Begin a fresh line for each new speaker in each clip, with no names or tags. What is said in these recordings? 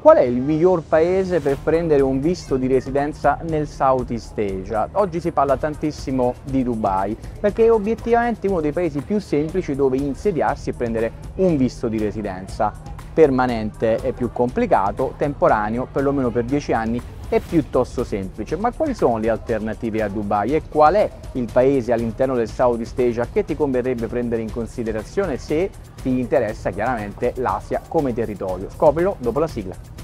Qual è il miglior paese per prendere un visto di residenza nel Southeast Asia? Oggi si parla tantissimo di Dubai perché è obiettivamente uno dei paesi più semplici dove insediarsi e prendere un visto di residenza. Permanente è più complicato, temporaneo perlomeno per 10 anni è piuttosto semplice. Ma quali sono le alternative a Dubai e qual è il paese all'interno del Southeast Asia che ti converrebbe prendere in considerazione se ti interessa chiaramente l'Asia come territorio? Scoprilo dopo la sigla.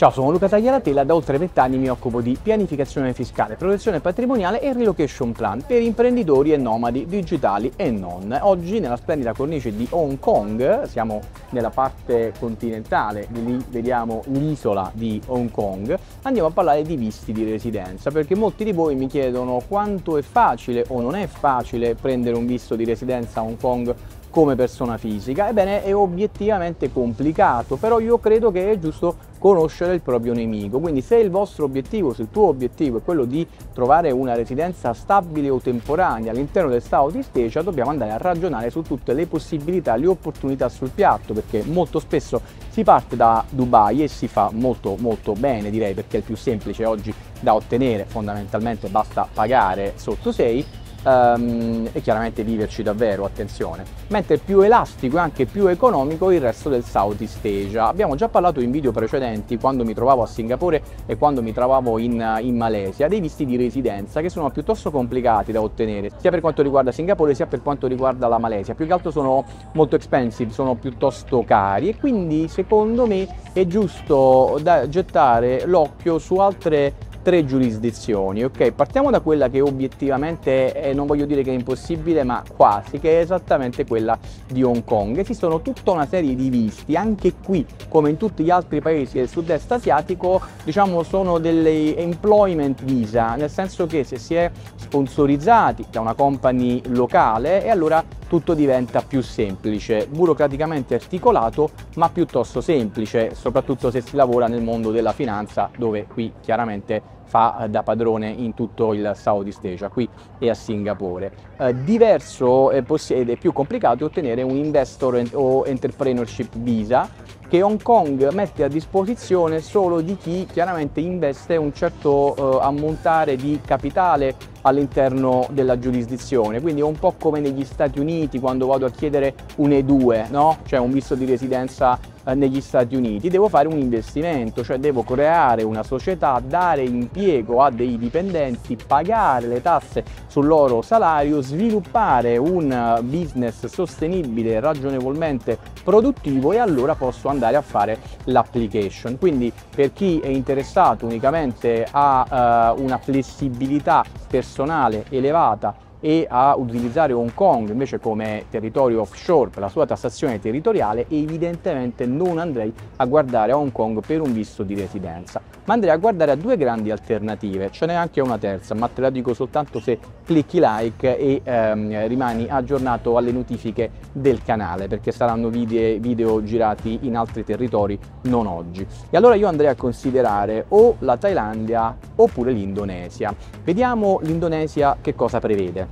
Ciao, sono Luca Tagliaratella, da oltre 20 anni mi occupo di pianificazione fiscale, protezione patrimoniale e relocation plan per imprenditori e nomadi digitali e non. Oggi nella splendida cornice di Hong Kong, siamo nella parte continentale, lì vediamo l'isola di Hong Kong, andiamo a parlare di visti di residenza perché molti di voi mi chiedono quanto è facile o non è facile prendere un visto di residenza a Hong Kong come persona fisica. Ebbene, è obiettivamente complicato, però io credo che è giusto conoscere il proprio nemico. Quindi se il vostro obiettivo, se il tuo obiettivo è quello di trovare una residenza stabile o temporanea all'interno del Southeast Asia, dobbiamo andare a ragionare su tutte le possibilità, le opportunità sul piatto, perché molto spesso si parte da Dubai e si fa molto molto bene, direi, perché è il più semplice oggi da ottenere, fondamentalmente basta pagare sotto 6 um, e chiaramente viverci davvero, attenzione. Mentre più elastico e anche più economico il resto del Southeast Asia. Abbiamo già parlato in video precedenti, quando mi trovavo a Singapore e quando mi trovavo in, in Malesia, dei visti di residenza che sono piuttosto complicati da ottenere, sia per quanto riguarda Singapore sia per quanto riguarda la Malesia. Più che altro sono molto expensive, sono piuttosto cari e quindi secondo me è giusto da gettare l'occhio su altre tre giurisdizioni, ok? Partiamo da quella che obiettivamente è, non voglio dire che è impossibile, ma quasi, che è esattamente quella di Hong Kong. Esistono tutta una serie di visti, anche qui, come in tutti gli altri paesi del sud-est asiatico, diciamo sono delle employment visa, nel senso che se si è sponsorizzati da una company locale e allora tutto diventa più semplice, burocraticamente articolato ma piuttosto semplice, soprattutto se si lavora nel mondo della finanza dove qui chiaramente fa da padrone in tutto il Southeast Asia, qui e a Singapore. Eh, diverso ed è più complicato ottenere un investor o entrepreneurship visa che Hong Kong mette a disposizione solo di chi chiaramente investe un certo eh, ammontare di capitale all'interno della giurisdizione, quindi è un po' come negli Stati Uniti quando vado a chiedere un E2, no? cioè un visto di residenza negli Stati Uniti, devo fare un investimento, cioè devo creare una società, dare impiego a dei dipendenti, pagare le tasse sul loro salario, sviluppare un business sostenibile, ragionevolmente produttivo e allora posso andare a fare l'application. Quindi per chi è interessato unicamente a uh, una flessibilità personale elevata e a utilizzare Hong Kong invece come territorio offshore per la sua tassazione territoriale, evidentemente non andrei a guardare a Hong Kong per un visto di residenza, ma andrei a guardare a due grandi alternative, ce n'è anche una terza, ma te la dico soltanto se clicchi like e ehm, rimani aggiornato alle notifiche del canale, perché saranno video, video girati in altri territori, non oggi. E allora io andrei a considerare o la Thailandia oppure l'Indonesia. Vediamo l'Indonesia che cosa prevede.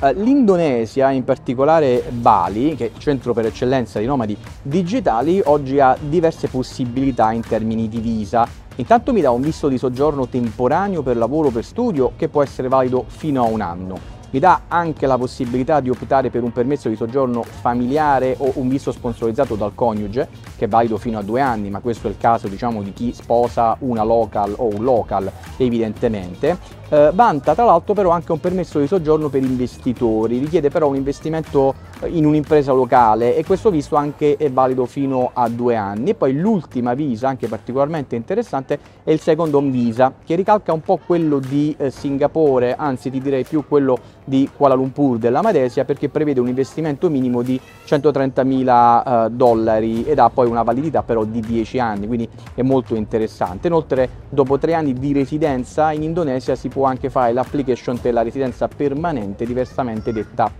Eh, L'Indonesia, in particolare Bali, che è il centro per eccellenza di nomadi digitali, oggi ha diverse possibilità in termini di visa. Intanto mi dà un visto di soggiorno temporaneo per lavoro o per studio che può essere valido fino a un anno mi dà anche la possibilità di optare per un permesso di soggiorno familiare o un visto sponsorizzato dal coniuge, che è valido fino a due anni, ma questo è il caso diciamo, di chi sposa una local o un local evidentemente. Eh, vanta tra l'altro però anche un permesso di soggiorno per investitori, richiede però un investimento in un'impresa locale e questo visto anche è valido fino a due anni. E poi l'ultima visa, anche particolarmente interessante, è il second home visa, che ricalca un po' quello di eh, Singapore, anzi ti direi più quello di Kuala Lumpur della Malesia, perché prevede un investimento minimo di 130.000 eh, dollari ed ha poi una validità però di 10 anni, quindi è molto interessante. Inoltre dopo tre anni di residenza in Indonesia si può anche fare l'application per la residenza permanente, diversamente detta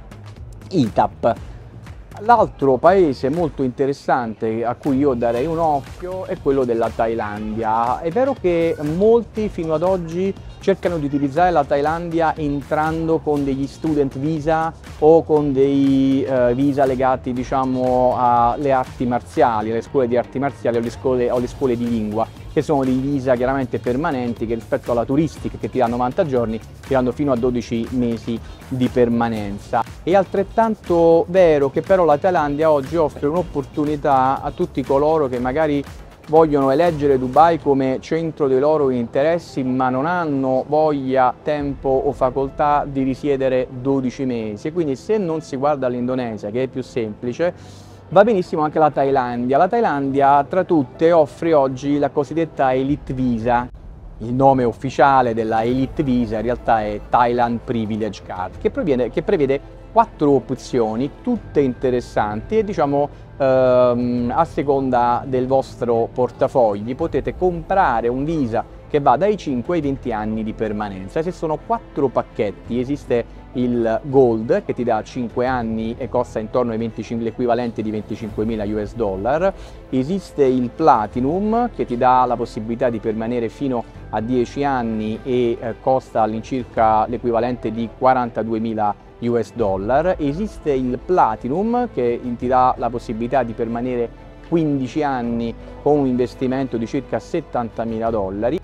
ITAP. L'altro paese molto interessante a cui io darei un occhio è quello della Thailandia. È vero che molti fino ad oggi cercano di utilizzare la Thailandia entrando con degli student visa o con dei uh, visa legati diciamo alle arti marziali, alle scuole di arti marziali o alle scuole, o alle scuole di lingua che sono dei visa chiaramente permanenti che rispetto alla turistica che ti danno 90 giorni ti danno fino a 12 mesi di permanenza. È altrettanto vero che però la Thailandia oggi offre un'opportunità a tutti coloro che magari vogliono eleggere Dubai come centro dei loro interessi ma non hanno voglia, tempo o facoltà di risiedere 12 mesi e quindi se non si guarda all'Indonesia che è più semplice va benissimo anche la Thailandia. La Thailandia tra tutte offre oggi la cosiddetta Elite Visa il nome ufficiale della Elite Visa in realtà è Thailand Privilege Card che, proviene, che prevede quattro opzioni tutte interessanti e diciamo ehm, a seconda del vostro portafogli potete comprare un Visa che va dai 5 ai 20 anni di permanenza. Se sono quattro pacchetti, esiste il Gold che ti dà 5 anni e costa intorno ai 25, l'equivalente di 25.000 US dollar, esiste il Platinum che ti dà la possibilità di permanere fino a 10 anni e eh, costa all'incirca l'equivalente di 42.000 US dollar, esiste il Platinum che ti dà la possibilità di permanere 15 anni con un investimento di circa 70.000 dollari.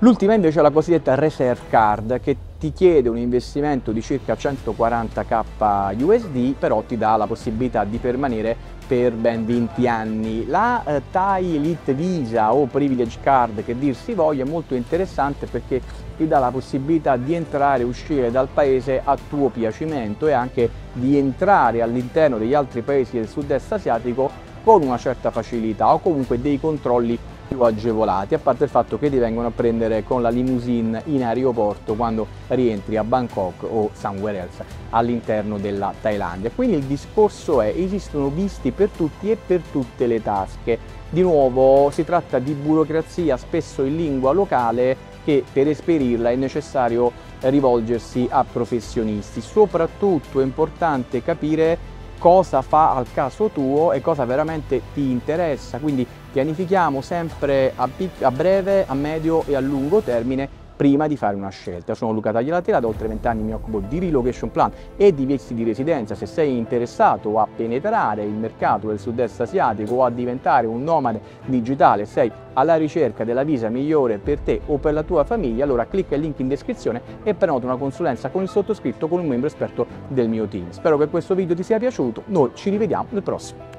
L'ultima invece è la cosiddetta Reserve Card che ti chiede un investimento di circa 140k USD però ti dà la possibilità di permanere per ben 20 anni. La eh, Thai Elite Visa o Privilege Card che dir si voglia è molto interessante perché ti dà la possibilità di entrare e uscire dal paese a tuo piacimento e anche di entrare all'interno degli altri paesi del sud-est asiatico con una certa facilità o comunque dei controlli più agevolati, a parte il fatto che ti vengono a prendere con la limousine in aeroporto quando rientri a Bangkok o somewhere else all'interno della Thailandia. Quindi il discorso è esistono visti per tutti e per tutte le tasche. Di nuovo si tratta di burocrazia spesso in lingua locale che per esperirla è necessario rivolgersi a professionisti. Soprattutto è importante capire cosa fa al caso tuo e cosa veramente ti interessa, quindi pianifichiamo sempre a, a breve, a medio e a lungo termine prima di fare una scelta. Sono Luca Tagliatela, da oltre 20 anni mi occupo di relocation plan e di visti di residenza. Se sei interessato a penetrare il mercato del sud-est asiatico o a diventare un nomade digitale, sei alla ricerca della visa migliore per te o per la tua famiglia, allora clicca il link in descrizione e prenota una consulenza con il sottoscritto con un membro esperto del mio team. Spero che questo video ti sia piaciuto, noi ci rivediamo nel prossimo.